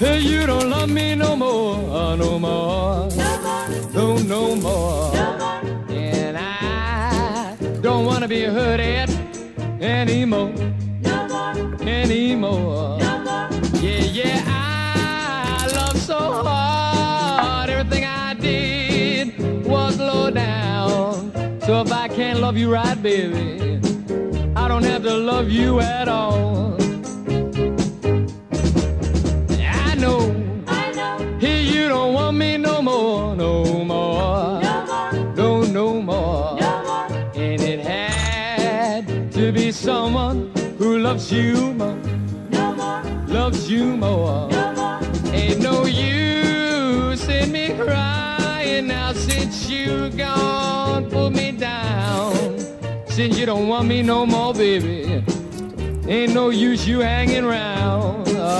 Hey, you don't love me no more, uh, no more. No, no more. And I don't want to be hurt at anymore. Anymore. Yeah, yeah, I love so hard. Everything I did was low down. So if I can't love you right, baby, I don't have to love you at all. To be someone who loves you more. Loves you more. Ain't no use in me crying now since you gone, put me down. Since you don't want me no more, baby. Ain't no use you hanging around. Oh,